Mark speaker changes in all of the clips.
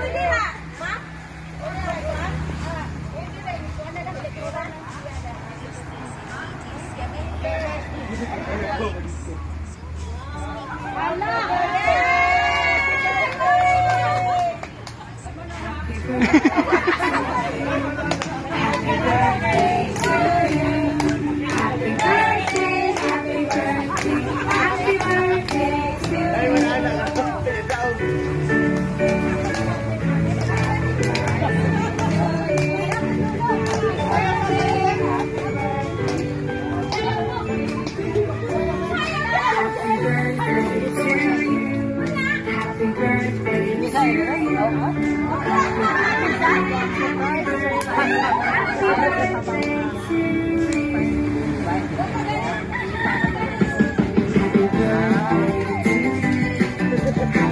Speaker 1: Hallelujah.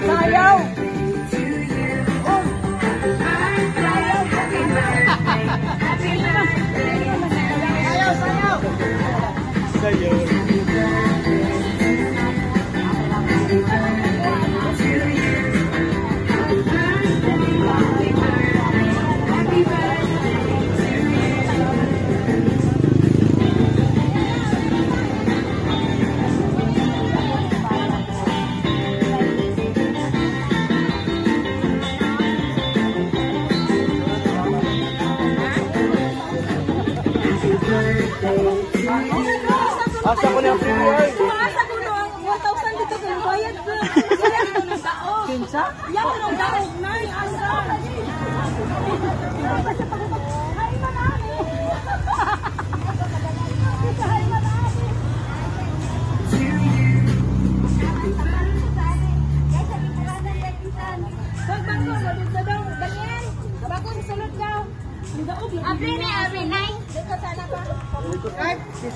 Speaker 1: Sayaw! Sayaw! 好小姑
Speaker 2: 娘。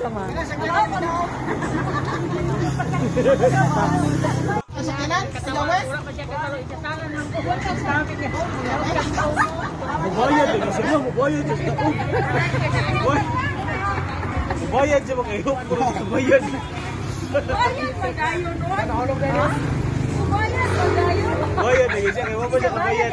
Speaker 2: sama. Bubayad din kasi mo, bubayad din. Bubayad din kayo, puro bubayad.
Speaker 1: Bubayad pa tayo doon. Bubayad pa tayo. Bubayad din kasi, wala pa siya kabayad.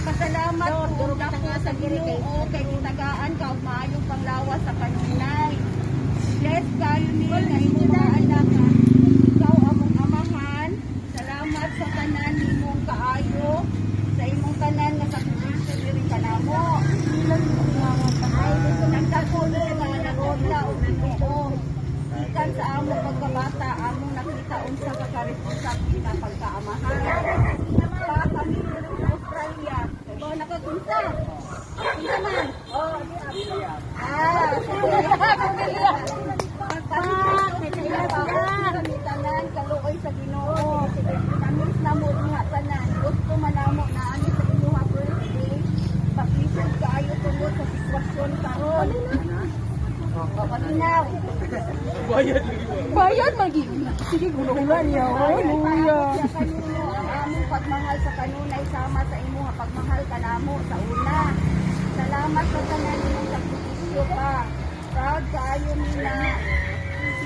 Speaker 1: Nagpasalamat Lord, po na po sa Ginoo kay gitagaan ka maayo panglawas sa kanunay. Bless kayo ni Malinaw. Bayad. lagi. Bayad magiging.
Speaker 3: Sige, gulo-gulo niya. Hallelujah.
Speaker 1: pagmahal sa kanunay sama sa imo nga pagmahal kanamo sa una. Salamat sa tanan imong sakripisyo pa. Proud kaayo nina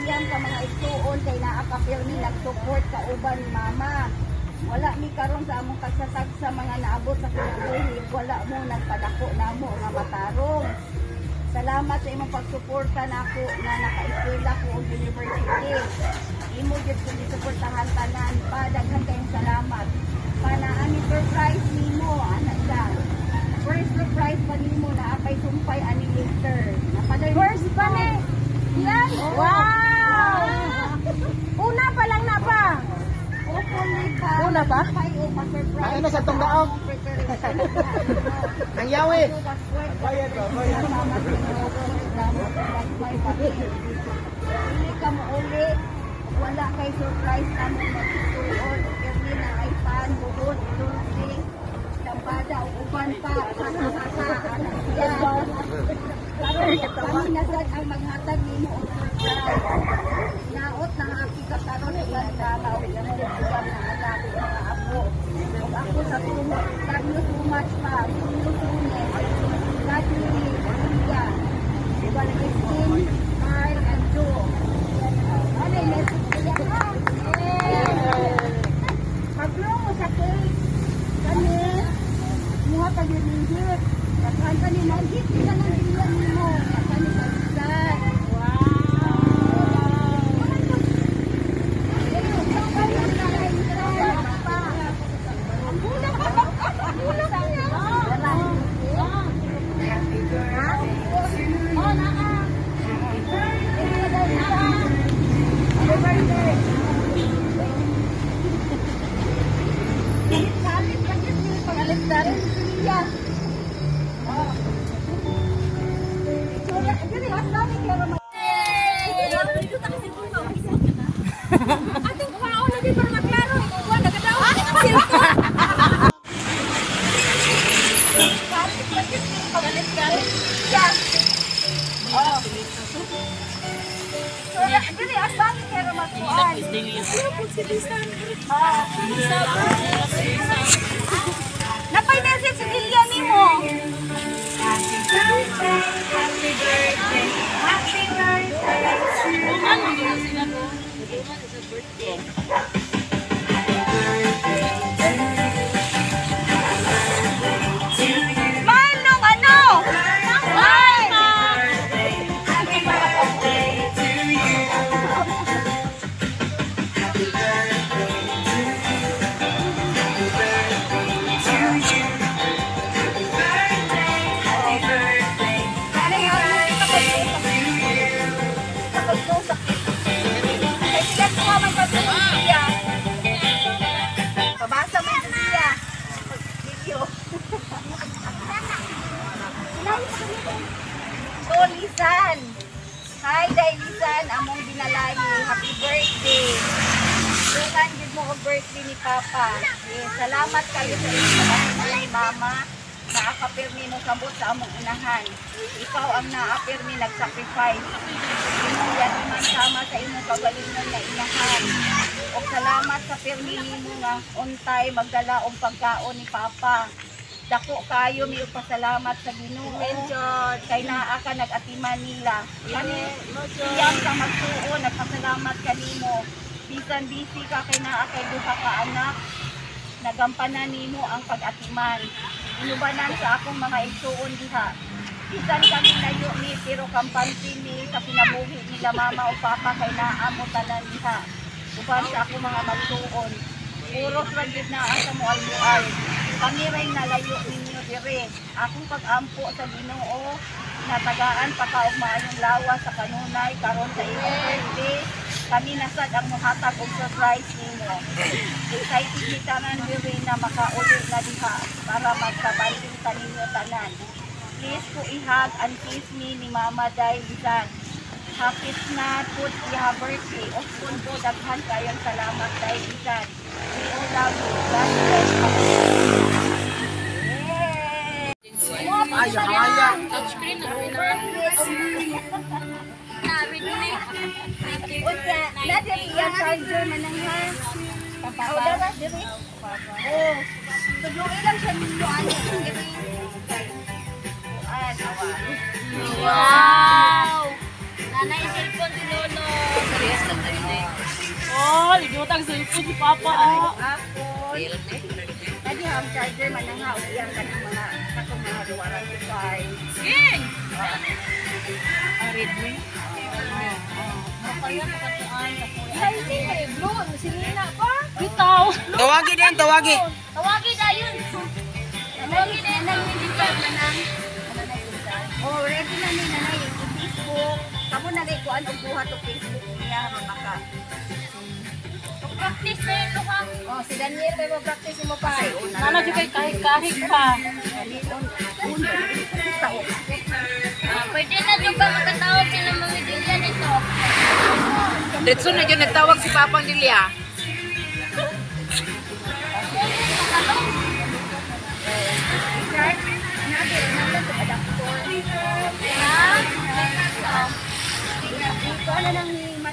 Speaker 1: siyang ka mga igsuon kay naa ka pirmi nag-support ka uban ni mama. Wala mi karon sa among kasasag sa mga naabot sa kinabuhi, wala mo nagpadako namo nga matarong. Salamat sa imong pagsuporta nako na naka-eskwela ko og university. Imo jud ko gisuportahan tanan pa daghan kayong salamat. Panaan ni surprise nimo ana siya. First surprise pa nimo na apay sumpay ani later.
Speaker 3: First pa ni. Yan. Wow. Una pa lang na pa.
Speaker 1: Sumpay o pa-surprise.
Speaker 4: Ano sa tong daog? Ang yawi.
Speaker 2: Bayad ba? Bayad.
Speaker 1: Hindi ka mo uli. Wala kay surprise na mo magsusuot. Kasi na ay pan, bubot, dulce, tambada, uban pa. Kasa-kasa. Yan. Kami na sad ang maghatag og surprise. Naot na happy ka karon sa dalaw. Napay Lisan. Hi, Day Lisan. Among binalayi. Happy birthday. Tungan yun mo ang birthday ni Papa. Eh, salamat kayo sa inyo ni Mama. Naakapirmi mo sabot sa among inahan. Ikaw ang naapirmi nag-sacrifice. Imo yan naman sama sa imong kagalingon na inahan. O salamat sa pirmi nimo nga untay magdala og pagkaon ni Papa. Dako kayo mi pasalamat sa Ginoo. Kay naa ka nag-atiman nila. Kani iyang ka magtuo nagpasalamat kanimo. Bisan busy ka kay naa kay duha ka anak. Nagampanan nimo ang pag-atiman. Inubanan sa akong mga igsuon diha. Bisan kami layo ni pero kampante ni sa pinabuhi nila mama o papa kay naa mo tanan diha. Uban sa akong mga magtuon. Puros lang gid na ang sa mual-mual. Pangiray na layo ninyo dire. Akong pag-ampo sa Ginoo natagaan pa ka og maayong lawas sa kanunay karon sa inyong birthday. Kami nasad ang muhatag og surprise nimo. Excited ni tanan dire na makauli na diha para magkabanding ta ninyo tanan. Please po ihag and kiss me ni Mama Day Bizan. Happy na po siya birthday. Of course daghan kayong salamat Day Bizan. We all love you. God bless you.
Speaker 4: Haya.
Speaker 1: Unsa, natin iya card Papa. Oh, dara, diri. Oh. Tudloy lang siya nito ano. Diri. Ay, nawa.
Speaker 2: Wow! Nanay cellphone si Lolo.
Speaker 5: Oh, ligutang cellphone si Papa. ah.
Speaker 1: Ako. Tadi ham charger man ang hawak yan kanang mga katong mga duwaran ko kay.
Speaker 5: King!
Speaker 2: Ay, hindi eh. Blue, si Nina pa.
Speaker 5: Bitaw.
Speaker 4: Tawagin yan, tawagin.
Speaker 2: Tawagin na yun. Tawagin na yun.
Speaker 1: Oh, ready na ni nanay Facebook. Kamo na kay kuan og buhat og Facebook niya maka.
Speaker 2: Practice na yun, Luka.
Speaker 1: Oh, si Daniel may practice mo pa.
Speaker 5: Nana dyan kay kahig-kahig pa.
Speaker 2: Ah, pwede na dyan ba makatawag sila mga Dilia nito?
Speaker 6: Diretso na dyan nagtawag si Papang Dilia.
Speaker 1: Kuan na nang man.